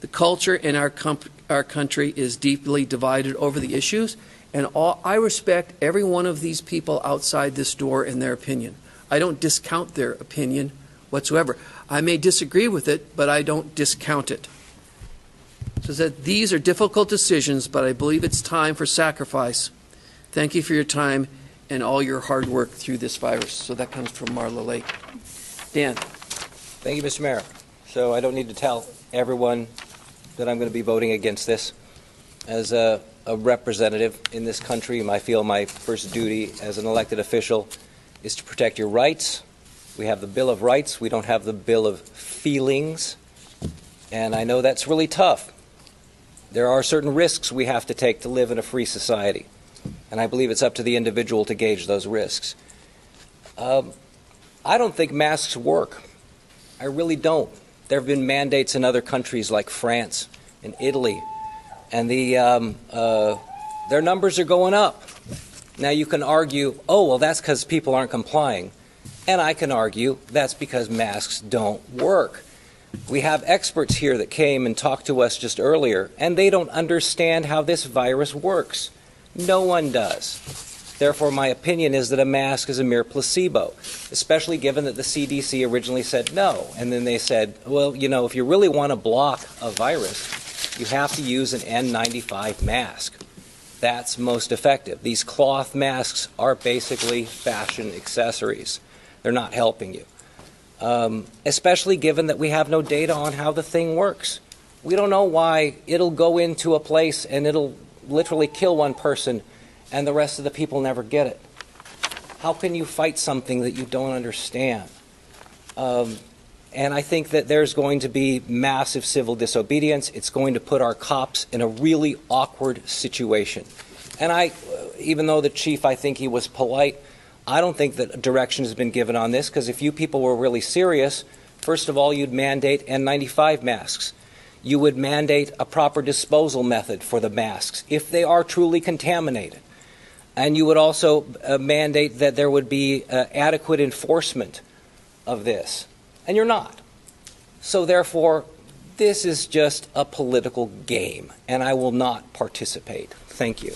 The culture in our, our country is deeply divided over the issues, and all, I respect every one of these people outside this door in their opinion. I don't discount their opinion whatsoever. I may disagree with it, but I don't discount it. So that these are difficult decisions, but I believe it's time for sacrifice. Thank you for your time and all your hard work through this virus. So that comes from Marla Lake. Dan. Thank you, Mr. Mayor. So I don't need to tell everyone that I'm going to be voting against this. As a, a representative in this country, I feel my first duty as an elected official is to protect your rights. We have the Bill of Rights. We don't have the Bill of Feelings. And I know that's really tough. There are certain risks we have to take to live in a free society. And I believe it's up to the individual to gauge those risks. Um, I don't think masks work. I really don't. There have been mandates in other countries like France and Italy, and the, um, uh, their numbers are going up. Now you can argue, oh, well, that's because people aren't complying. And I can argue that's because masks don't work. We have experts here that came and talked to us just earlier, and they don't understand how this virus works. No one does. Therefore, my opinion is that a mask is a mere placebo, especially given that the CDC originally said no. And then they said, well, you know, if you really want to block a virus, you have to use an N95 mask. That's most effective. These cloth masks are basically fashion accessories, they're not helping you. Um, especially given that we have no data on how the thing works. We don't know why it'll go into a place and it'll literally kill one person and the rest of the people never get it? How can you fight something that you don't understand? Um, and I think that there's going to be massive civil disobedience. It's going to put our cops in a really awkward situation. And I, even though the chief, I think he was polite, I don't think that direction has been given on this because if you people were really serious, first of all, you'd mandate N95 masks you would mandate a proper disposal method for the masks if they are truly contaminated. And you would also uh, mandate that there would be uh, adequate enforcement of this. And you're not. So, therefore, this is just a political game, and I will not participate. Thank you.